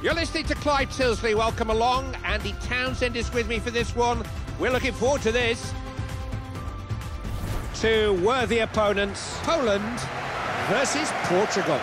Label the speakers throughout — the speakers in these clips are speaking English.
Speaker 1: You're listening to Clive Tyldesley. Welcome along. Andy Townsend is with me for this one. We're looking forward to this. Two worthy opponents, Poland versus Portugal.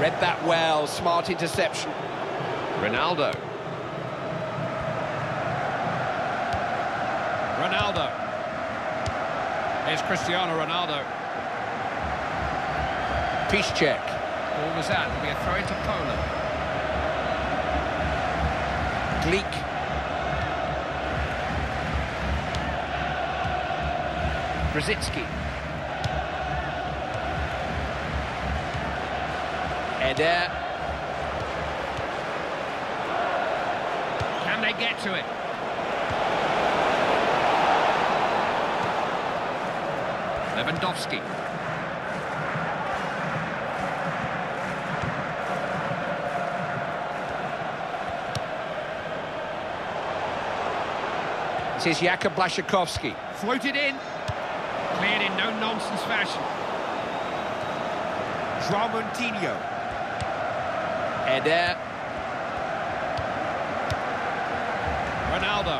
Speaker 1: Read that well, smart interception. Ronaldo.
Speaker 2: Ronaldo. Here's Cristiano Ronaldo.
Speaker 1: Piszczek.
Speaker 2: Ball was out. It'll be a throw into Poland.
Speaker 1: Glik. Brzezinski. Eder.
Speaker 2: Uh, Can they get to it? Lewandowski.
Speaker 1: This is Jakub Blaszczykowski.
Speaker 2: Floated in. Cleared in no-nonsense fashion.
Speaker 1: João Moutinho. Eder.
Speaker 2: Ronaldo.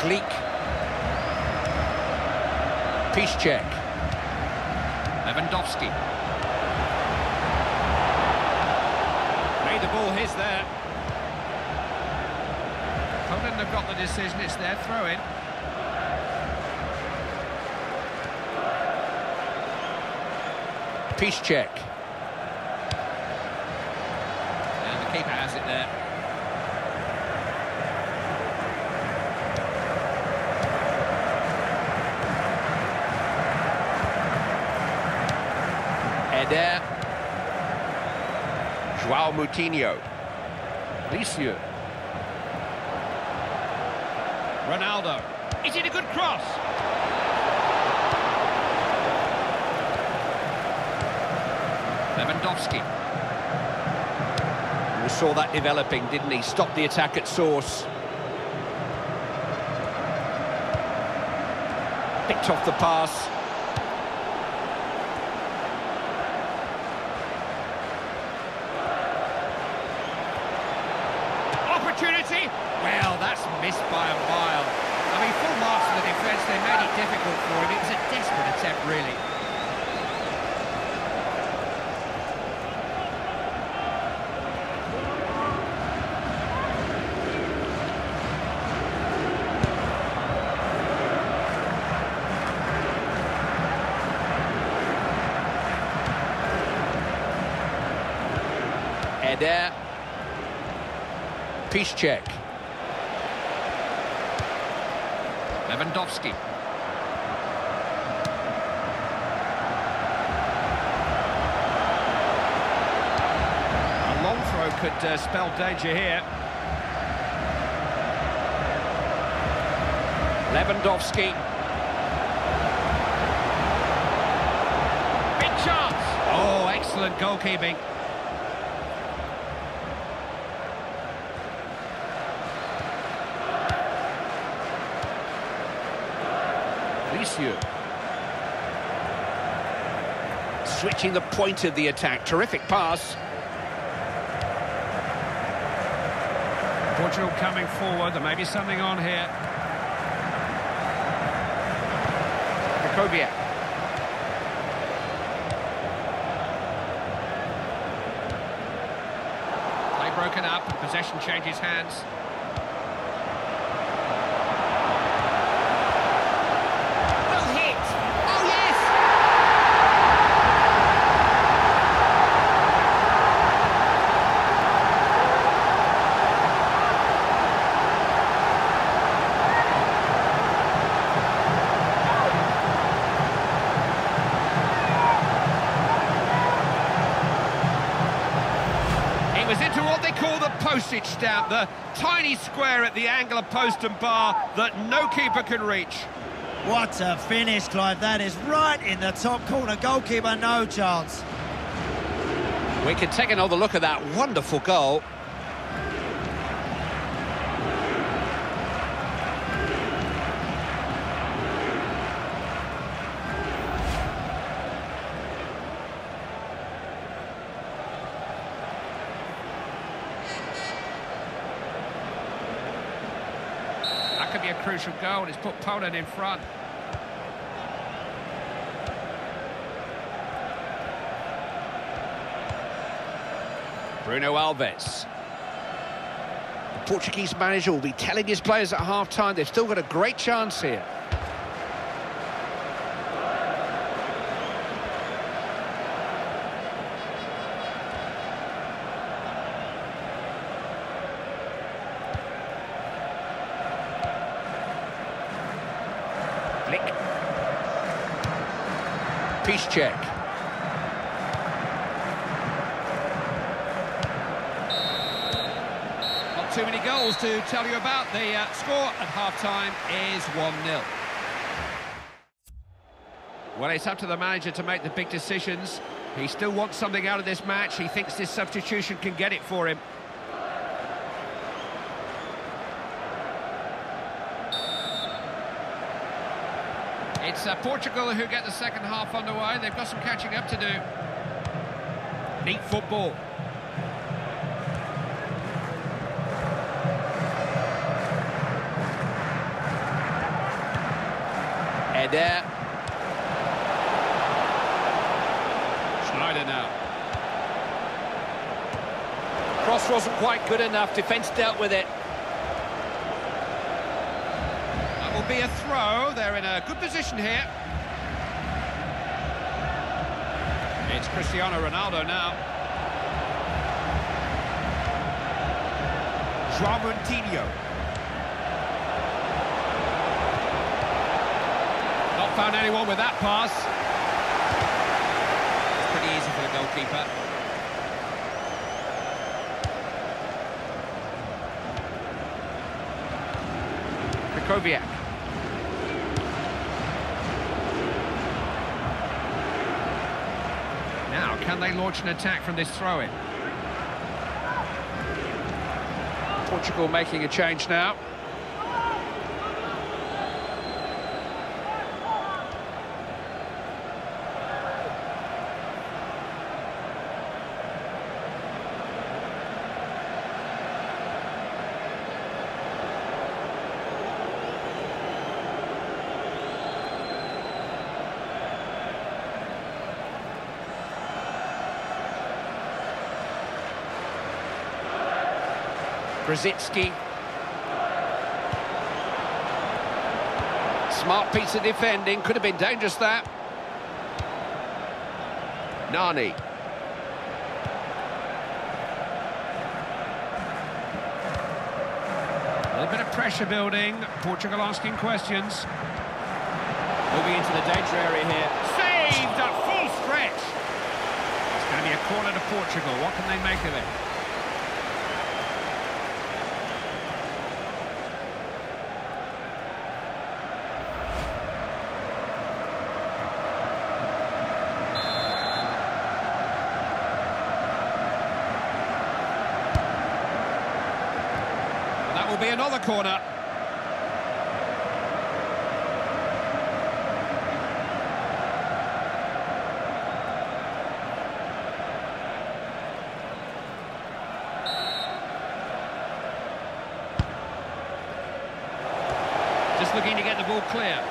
Speaker 1: Glik. Peace check.
Speaker 2: Lewandowski. Made the ball his there. Poland have got the decision, it's their throw-in.
Speaker 1: Peace
Speaker 2: keeper has it there.
Speaker 1: Eder. João Moutinho. Eliseu.
Speaker 2: Ronaldo. Is it a good cross? Lewandowski.
Speaker 1: Saw that developing, didn't he? Stopped the attack at source. Picked off the pass. opportunity. Well, that's missed by a mile. I mean, full marks for the defence. They made it difficult for him. It was a desperate attempt, really.
Speaker 3: Eder. Piszczek.
Speaker 1: Lewandowski. A long throw could uh, spell danger here.
Speaker 3: Lewandowski.
Speaker 1: Big chance. Oh, excellent goalkeeping.
Speaker 3: Eliseu. Switching the point of the attack. Terrific pass.
Speaker 1: Portugal coming forward. There may be something on here. Play broken up. Possession changes hands. Was into what they call the postage stamp, the tiny square at the angle of post and bar that no keeper can reach.
Speaker 4: What a finish, Clive. That is right in the top corner. Goalkeeper, no chance.
Speaker 3: We can take another look at that wonderful goal.
Speaker 1: Be a crucial goal. It's put Poland in front.
Speaker 3: Bruno Alves. The Portuguese manager will be telling his players at half-time they've still got a great chance here. Piszczek.
Speaker 1: Not too many goals to tell you about. The uh, score at half-time is 1-0. Well, it's up to the manager to make the big decisions. He still wants something out of this match. He thinks this substitution can get it for him. It's uh, Portugal who get the second half underway. They've got some catching up to do. Neat football.
Speaker 3: Eder.
Speaker 1: Schneider now.
Speaker 3: Cross wasn't quite good enough. Defence dealt with it.
Speaker 1: Will be a throw. They're in a good position here. It's Cristiano Ronaldo now. João Moutinho. Not found anyone with that pass. It's pretty easy for the goalkeeper.
Speaker 3: Krychowiak.
Speaker 1: Now, can they launch an attack from this throw-in?
Speaker 3: Portugal making a change now. Grosicki. Smart piece of defending, could have been dangerous that. Nani.
Speaker 1: A little bit of pressure building. Portugal asking questions.
Speaker 5: Moving into the danger area here.
Speaker 1: Saved at full stretch. It's going to be a corner to Portugal. What can they make of it? Corner. Just looking to get the ball clear.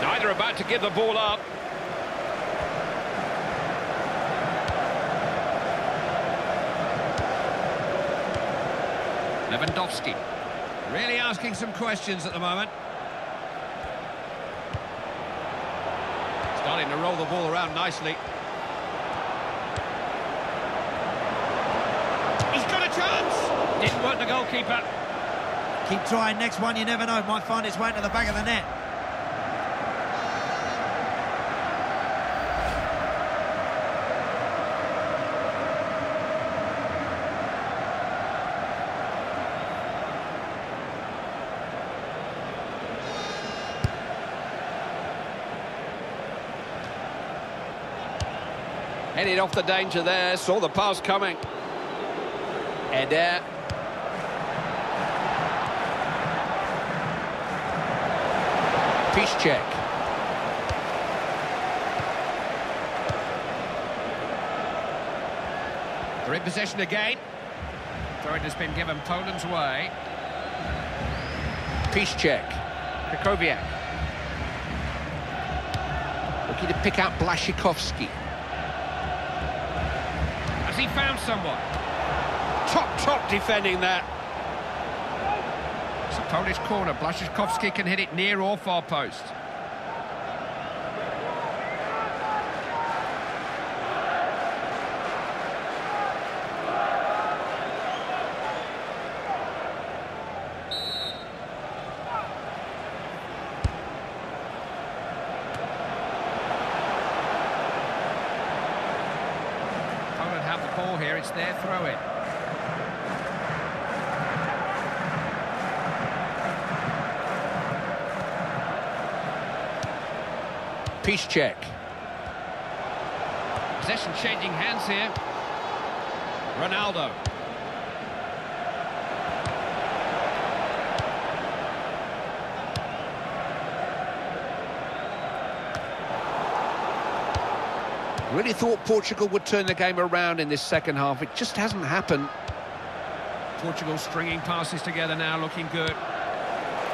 Speaker 3: Neither about to give the ball up.
Speaker 1: Lewandowski. Really asking some questions at the moment. Starting to roll the ball around nicely. He's got a chance! Didn't work the goalkeeper.
Speaker 4: Keep trying, next one, you never know, might find its way into the back of the net.
Speaker 3: Headed off the danger there, saw the pass coming. Eder. Uh, Piszczek.
Speaker 1: They're in possession again. Throw-in has been given Poland's way.
Speaker 3: Piszczek. Krychowiak. Looking to pick out Blaszczykowski.
Speaker 1: He found someone?
Speaker 3: Top, top defending that.
Speaker 1: It's a Polish corner. Blaszczykowski can hit it near or far post. Poland have the ball here. It's their throw-in.
Speaker 3: Piszczek.
Speaker 1: Possession changing hands here. Ronaldo.
Speaker 3: Really thought Portugal would turn the game around in this second half. It just hasn't happened.
Speaker 1: Portugal stringing passes together now, looking good.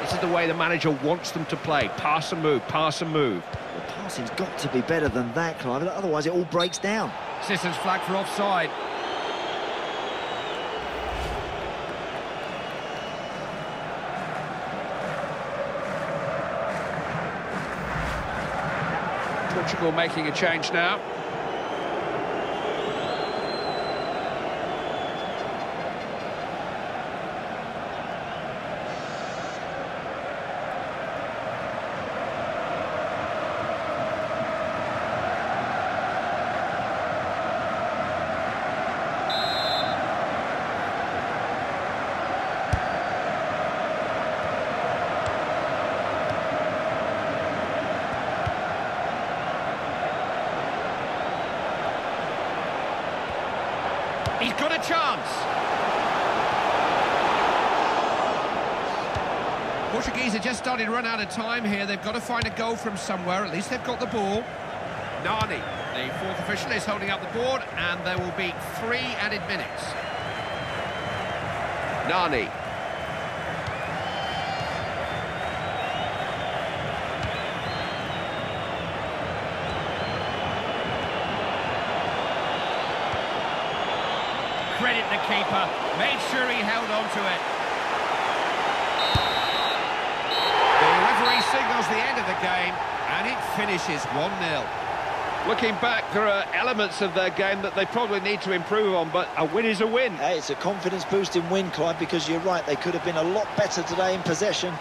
Speaker 3: This is the way the manager wants them to play. Pass and move, pass and move.
Speaker 5: The passing's got to be better than that, Clive, otherwise it all breaks down.
Speaker 1: Citizens flag for offside.
Speaker 3: Portugal making a change now.
Speaker 1: He's got a chance. Portuguese are just starting to run out of time here. They've got to find a goal from somewhere. At least they've got the ball. Nani, the fourth official, is holding up the board, and there will be three added minutes.
Speaker 3: Nani.
Speaker 1: credit the keeper. Made sure he held on to it. The referee signals the end of the game, and it finishes 1-0.
Speaker 3: Looking back, there are elements of their game that they probably need to improve on, but a win is a win.
Speaker 5: Hey, it's a confidence boosting win, Clive, because you're right, they could have been a lot better today in possession.